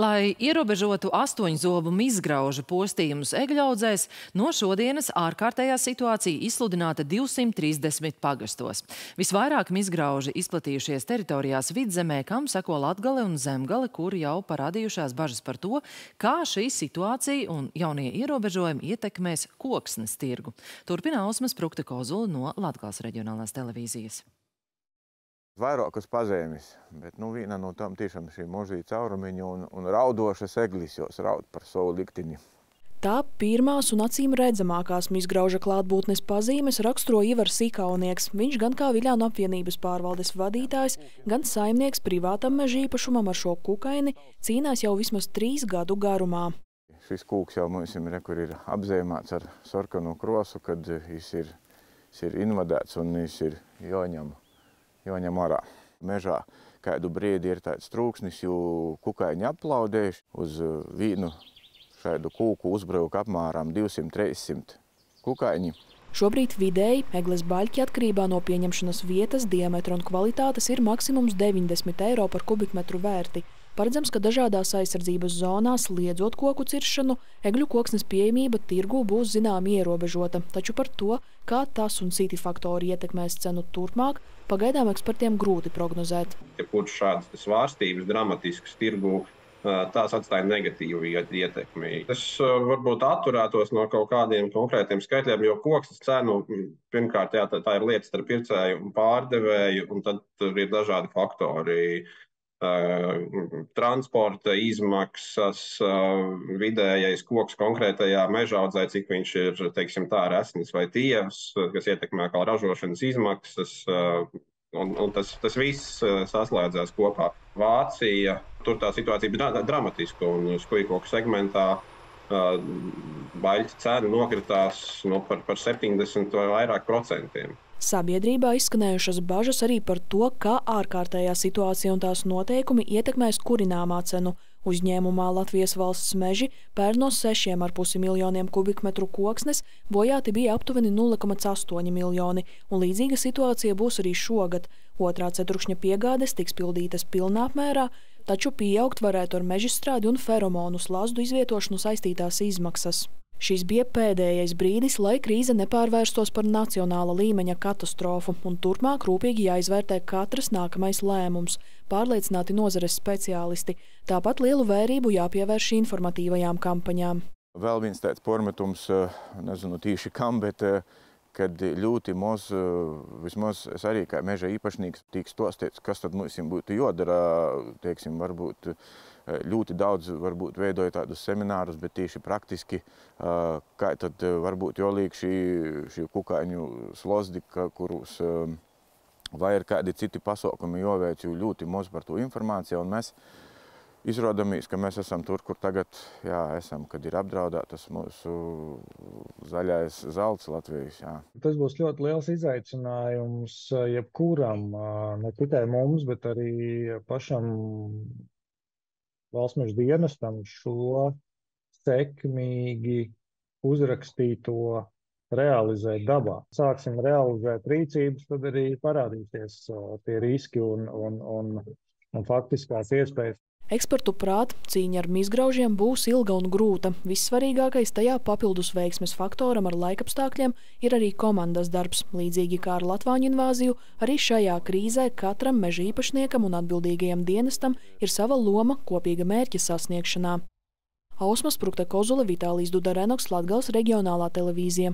Lai ierobežotu astoņu zobu izgraužu postījumus egļaudzēs, no šodienas ārkārtējā situācija izsludināta 230 pagastos. Visvairāk izgrauži izplatījušies teritorijās vidzemē, kam seko Latgale un Zemgale, kur jau parādījušās bažas par to, kā šī situācija un jaunie ierobežojumi ietekmēs koksnes tirgu. Turpina Ausmas Prukta Kozula no Latgales reģionālās televīzijas vairākas pazīmes, bet nu, viena no tām tiešām šī mūžīga caurumiņa un, un raudošas eglis, jos raud par savu liktini. Tā pirmās un acīm redzamākās mizgrauža klātbūtnes pazīmes raksturo Ivars Sikaunieks. Viņš gan kā Viļānu apvienības pārvaldes vadītājs, gan saimnieks privātam meža īpašumam ar šo kukaini cīnās jau vismaz trīs gadu garumā. Šis kūks jau mums ir, kur ir apzīmēts ar sarkanu krosu, kad viņš ir, ir invadēts un viņš ir jāņem jāņem ārā. Mežā kādu brīdi ir tāds trūksnis, jo kukaiņi aplaudējuši uz uh, vīnu šādu kūku uzbruka apmēram 200-300 kukaiņi. Šobrīd vidēji egles baļķi atkarībā no pieņemšanas vietas, diametra un kvalitātes ir maksimums 90 eiro par kubikmetru vērti. Paredzams, ka dažādās aizsardzības zonās, liedzot koku ciršanu, egļu koksnes pieejamība tirgū būs zinām ierobežota, taču par to, kā tas un citi faktori ietekmēs cenu turpmāk, pagaidām ekspertiem grūti prognozēt. Ja kurš šādas svārstības dramatiskas tirgū tās atstāja negatīvu ietekmi. Es varbūt atturētos no kaut kādiem konkrētiem skaitļiem, jo koksnes cenu pirmkārt jā, tā, tā ir lieta starp pircēju un pārdevēju, un tad ir dažādi faktori. Transporta izmaksas, vidējais koks konkrētajā meža audzē, cik viņš ir, teiksim, tā resnis vai tievs, kas ietekmē kā ražošanas izmaksas, Un, un tas, tas viss saslēdzās kopā. Vācija, tur tā situācija bija dra dramatiska, un skujkoku segmentā baļķa cena nokritās no nu, par, par 70 vai vairāk procentiem. Sabiedrībā izskanējušas bažas arī par to, kā ārkārtējā situācija un tās noteikumi ietekmēs kurināmā cenu. Uzņēmumā Latvijas valsts meži pērn no 6,5 miljoniem kubikmetru koksnes bojāti bija aptuveni 0,8 miljoni, un līdzīga situācija būs arī šogad. Otrā ceturkšņa piegādes tiks pildītas pilnā apmērā, taču pieaugt varētu ar mežstrādi un feromonu slazdu izvietošanu saistītās izmaksas. Šis bija pēdējais brīdis, lai krīze nepārvērstos par nacionāla līmeņa katastrofu, un turpmāk rūpīgi jāizvērtē katrs nākamais lēmums, pārliecināti nozares speciālisti. Tāpat lielu vērību jāpievērš informatīvajām kampaņām. Vēl viens tāds pormetums, eh, nezinu tīši kam, bet eh, kad ļoti maz, eh, vismaz es arī kā meža īpašnieks tiek stostīts, kas tad mums būtu jodara, teiksim, varbūt ļoti daudz varbūt veidoja tādus seminārus, bet tieši praktiski, kā tad varbūt jolīk šī, šī kukaiņu slozdi, kurus vai ir kādi citi pasaukumi joveic, jo ļoti maz par to informāciju, un mēs izrodamies, ka mēs esam tur, kur tagad jā, esam, kad ir apdraudētas mūsu zaļais zelts Latvijas. Jā. Tas būs ļoti liels izaicinājums jebkuram, ne tikai mums, bet arī pašam valsts meža dienestam šo sekmīgi uzrakstīto realizēt dabā. Sāksim realizēt rīcības, tad arī parādīsies tie riski un, un, un, un faktiskās iespējas. Ekspertu prāt, cīņa ar mizgraužiem būs ilga un grūta. Vissvarīgākais tajā papildus veiksmes faktoram ar laikapstākļiem ir arī komandas darbs. Līdzīgi kā ar Latvāņu invāziju, arī šajā krīzē katram meža īpašniekam un atbildīgajam dienestam ir sava loma kopīga mērķa sasniegšanā. Ausmas Prukta Kozule, Vitālijas Dudarenoks, Latgals reģionālā televīzija.